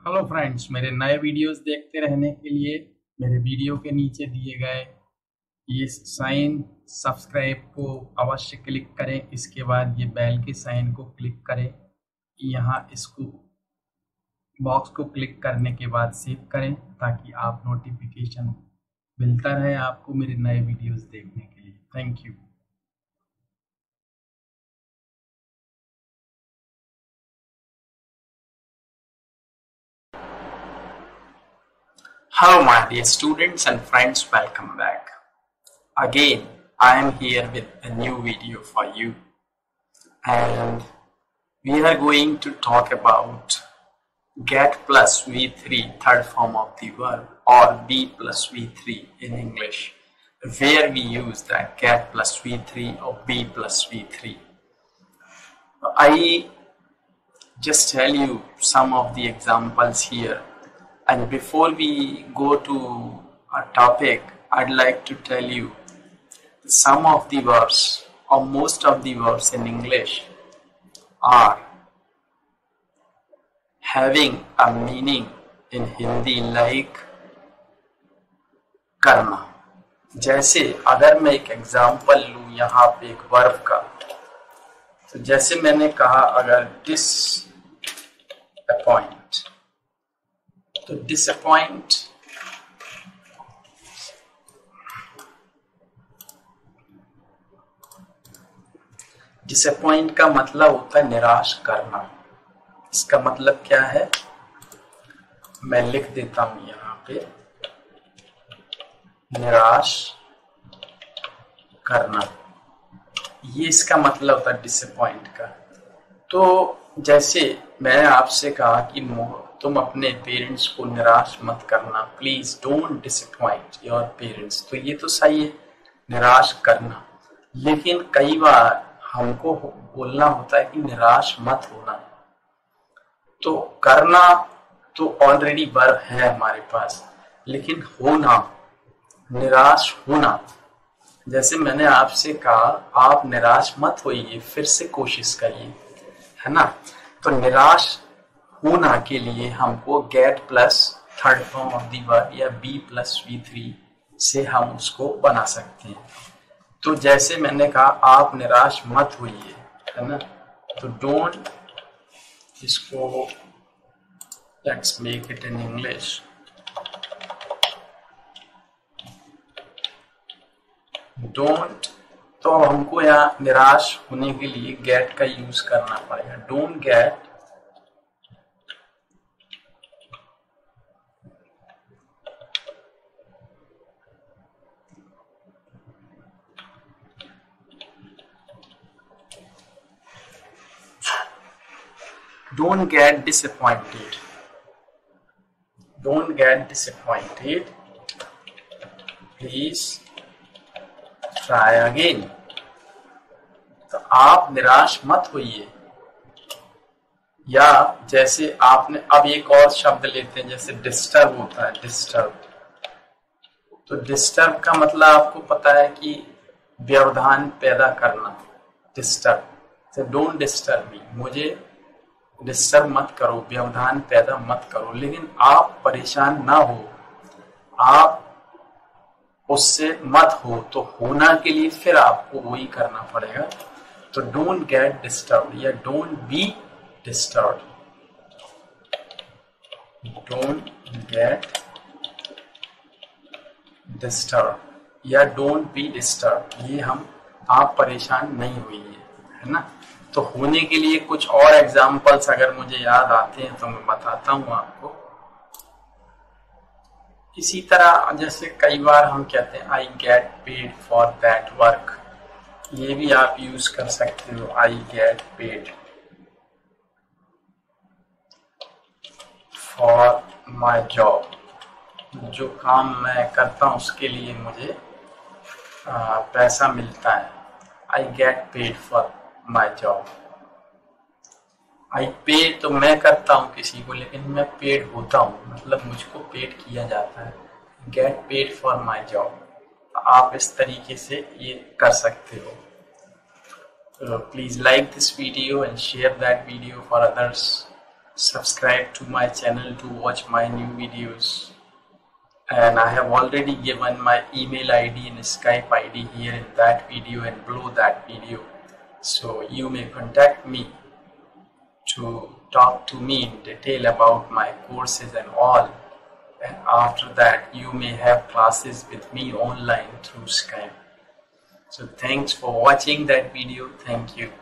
Hello friends मेरे नए videos देखते रहने के लिए मेरे वीडियो के नीचे दिए गए ये साइन सब्सक्राइब को अवश्य क्लिक करें। इसके बाद ये बेल के साइन को क्लिक करें यहाँ इसको बॉक्स को क्लिक करने के बाद सेव करें ताकि आप नोटिफिकेशन मिलता रहे आपको मेरे नए वीडियोस देखने के लिए। Thank you Hello my dear students and friends, welcome back. Again, I am here with a new video for you and we are going to talk about get plus V3 third form of the verb or be plus V3 in English where we use that get plus V3 or be plus V3. I just tell you some of the examples here and before we go to a topic, I'd like to tell you some of the verbs or most of the verbs in English are having a meaning in Hindi like karma. जैसे अगर मैं एक example लू यहाँ पे एक verb का तो जैसे मैंने कहा अगर डिस to disappoint. डिसअपॉइंट का मतलब होता है निराश करना। इसका मतलब क्या है? मैं लिख देता हूँ यहाँ पे। निराश करना। ये इसका मतलब है डिसअपॉइंट का। तो जैसे मैंने आपसे कहा कि तुम अपने पेरेंट्स को निराश मत करना। Please don't disappoint your parents तो ये तो सही है, निराश करना। लेकिन कई बार हमको बोलना होता है कि निराश मत होना। तो करना तो ऑलरेडी वर्ब है हमारे पास, लेकिन होना, निराश होना। जैसे मैंने आपसे कहा, आप निराश मत होइए, फिर से कोशिश करिए, है ना? तो निराश होना के लिए हमको get plus third form of the verb या बी प्लस वी थ्री से हम उसको बना सकते हैं। तो जैसे मैंने कहा, आप निराश मत होइए, है ना? तो डोंट इसको let's make it in English don't तो हमको यहाँ निराश होने के लिए गेट का यूज़ करना पड़ेगा। Don't get don't get disappointed. Don't get disappointed. Please try again. तो आप निराश मत होइए। या जैसे आपने अब एक और शब्द लेते हैं, जैसे डिस्टर्ब होता है डिस्टर्ब तो डिस्टर्ब का मतलब आपको पता है कि व्यवधान पैदा करना डिस्टर्ब डोंट डिस्टर्ब मी मुझे डिस्टर्ब मत करो, व्यवधान पैदा मत करो, लेकिन आप परेशान ना हो। आप उससे मत हो तो होना के लिए फिर आपको वही करना पड़ेगा। तो डोंट गेट डिस्टर्ब या don't be disturb don't get disturb या डोंट बी डिस्टर्ब ये हम, आप परेशान नहीं हुई है ना? तो होने के लिए कुछ और एग्जाम्पल्स अगर मुझे याद आते हैं तो मैं बताता हूँ आपको। इसी तरह जैसे कई बार हम कहते हैं I get paid for that work ये भी आप यूज़ कर सकते हो I get paid for my job जो काम मैं करता हूँ, उसके लिए मुझे पैसा मिलता है। I get paid for my job I pay तो मैं करता हूँ किसी को, लेकिन मैं पेड होता हूँ। मतलब मुझको पेड किया जाता है। Get paid for my job आप इस तरीके से ये कर सकते हो। Please like this video and share that video for others subscribe to my channel to watch my new videos and I have already given my email I D and Skype I D here in that video and below that video so you may contact me to talk to me in detail about my courses and all. And after that you may have classes with me online through Skype. So thanks for watching that video. Thank you